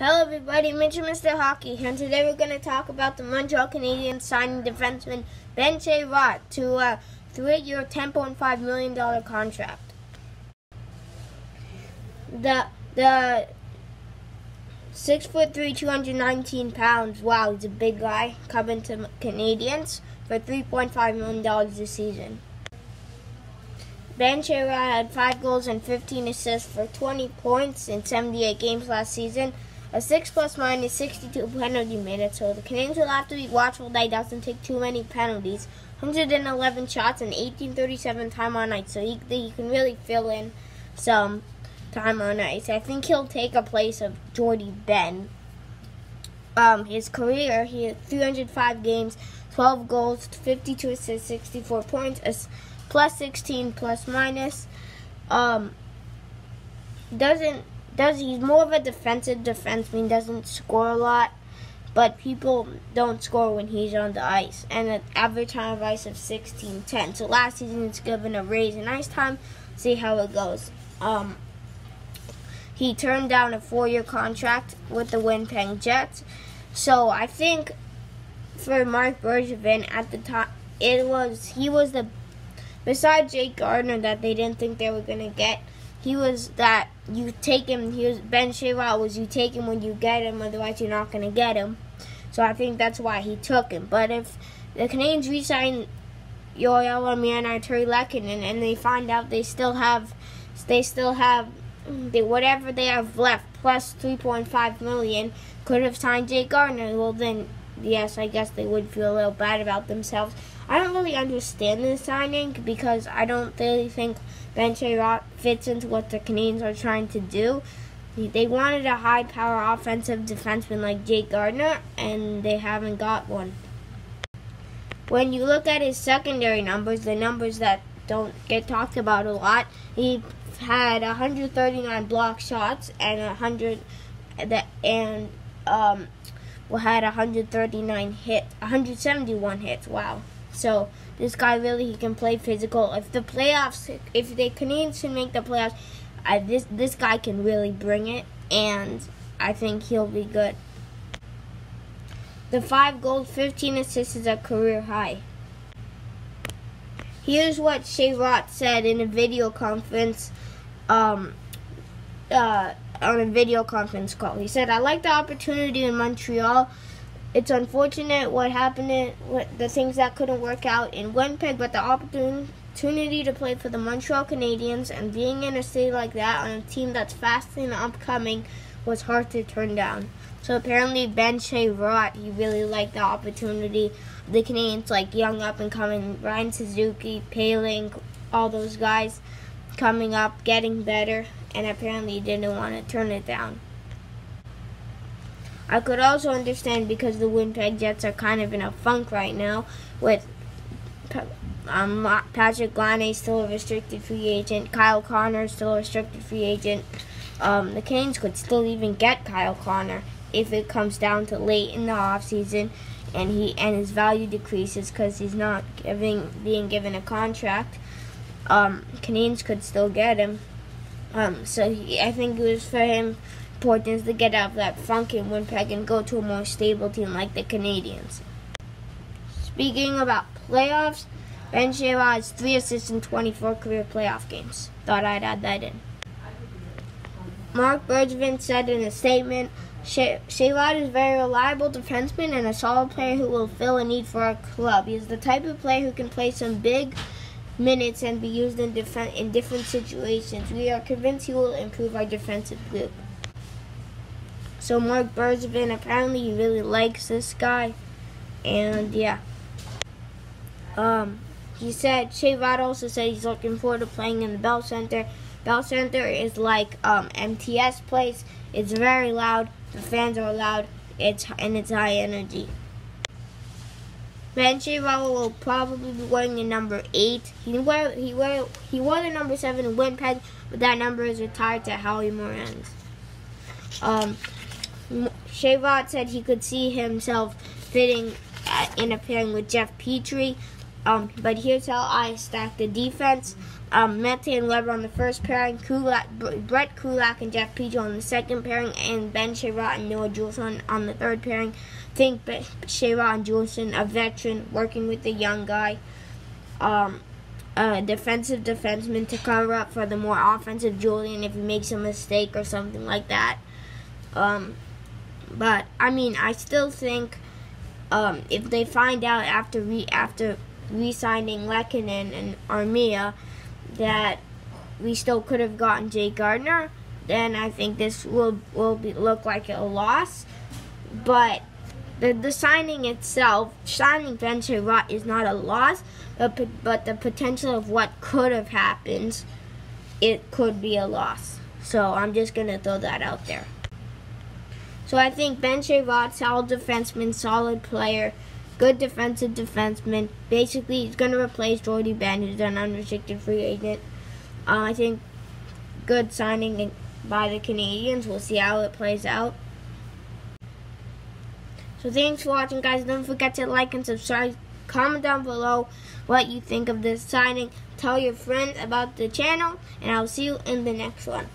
Hello everybody, Mitchell Mr. Hockey here, and today we're going to talk about the Montreal Canadiens signing defenseman Ben Chiarot to a three-year, $10.5 million contract. The the six foot three, 219 pounds, wow, he's a big guy, coming to Canadiens for $3.5 million this season. Ben Chiarot had 5 goals and 15 assists for 20 points in 78 games last season a 6 plus minus 62 penalty minutes, so the Canadiens will have to be watchful that he doesn't take too many penalties. 111 shots and 1837 time on ice, so he, he can really fill in some time on ice. I think he'll take a place of Jordie Benn. Um, his career, he had 305 games, 12 goals, 52 assists, 64 points, plus 16 plus minus. Um, doesn't does he's more of a defensive defenseman, doesn't score a lot, but people don't score when he's on the ice. And an average time of ice of 16-10. So last season it's given a raise in ice time. See how it goes. Um, he turned down a four-year contract with the Winnipeg Jets. So I think for Marc Bergevin at the time, it was he was the besides Jake Gardiner that they didn't think they were gonna get he was that you take him. He was Ben Chiarot was you take him when you get him, otherwise you're not gonna get him. So I think that's why he took him. But if the Canadiens resign Yoel Armia and Artturi Lehkonen, and they find out they still have, they still have, they, whatever they have left plus 3.5 million, could have signed Jake Gardiner. Well then, yes, I guess they would feel a little bad about themselves. I don't really understand this signing because I don't really think Ben fits into what the Canadiens are trying to do. They wanted a high power offensive defenseman like Jake Gardiner, and they haven't got one. When you look at his secondary numbers, the numbers that don't get talked about a lot, he had 139 block shots and 100 and um had 139 hits, 171 hits. Wow. So this guy really he can play physical. If the playoffs, if the Canadiens can make the playoffs, I, this this guy can really bring it, and I think he'll be good. The five goals, 15 assists is a career high. Here's what Chiarot said in a video conference, um, uh, on a video conference call. He said, "I like the opportunity in Montreal." It's unfortunate what happened, what, the things that couldn't work out in Winnipeg, but the opportunity to play for the Montreal Canadiens and being in a city like that on a team that's fast and upcoming was hard to turn down. So apparently Ben Chiarot, he really liked the opportunity. The Canadiens like young up and coming, Ryan Suzuki, Poehling, all those guys coming up, getting better, and apparently didn't want to turn it down. I could also understand because the Winnipeg Jets are kind of in a funk right now with um, Patrik Laine still a restricted free agent, Kyle Connor still a restricted free agent. Um, the Canes could still even get Kyle Connor if it comes down to late in the offseason and he and his value decreases because he's not giving being given a contract. Um, Canadiens could still get him. Um, so he, I think it was for him important to get out of that funk in Winnipeg and go to a more stable team like the Canadiens. Speaking about playoffs, Ben Chiarot has three assists in 24 career playoff games. Thought I'd add that in. Marc Bergevin said in a statement, Chiarot is a very reliable defenseman and a solid player who will fill a need for our club. He is the type of player who can play some big minutes and be used in, def- in different situations. We are convinced he will improve our defensive group. So Marc Bergevin apparently really likes this guy, and yeah. Um, he said Chiarot also said he's looking forward to playing in the Bell Center. Bell Center is like um, MTS place. It's very loud. The fans are loud. It's and it's high energy. Ben Chiarot will probably be wearing the number eight. He wear he wear he wore the number seven in Winnipeg, but that number is retired to Howie Morenz. Um, Chiarot said he could see himself fitting in a pairing with Jeff Petry. Um, but here's how I stack the defense. um, Mete and Weber on the first pairing, Kulak, Brett Kulak and Jeff Petry on the second pairing, and Ben Chiarot and Noah Juulsen on the third pairing. Think ben and Juulsen, a veteran, working with the young guy. Um, a defensive defenseman to cover up for the more offensive Julian if he makes a mistake or something like that. Um, but I mean, I still think um, if they find out after re after re-signing and Armia that we still could have gotten Jake Gardiner, then I think this will will be, look like a loss. But the, the signing itself, signing Ben Chiarot is not a loss, but, but the potential of what could have happened, it could be a loss. So I'm just going to throw that out there. So I think Ben Chiarot, solid defenseman, solid player, good defensive defenseman. Basically, he's going to replace Jordie Benn, who's an unrestricted free agent. Uh, I think good signing by the Canadiens. We'll see how it plays out. So thanks for watching, guys. Don't forget to like and subscribe. Comment down below what you think of this signing. Tell your friends about the channel, and I'll see you in the next one.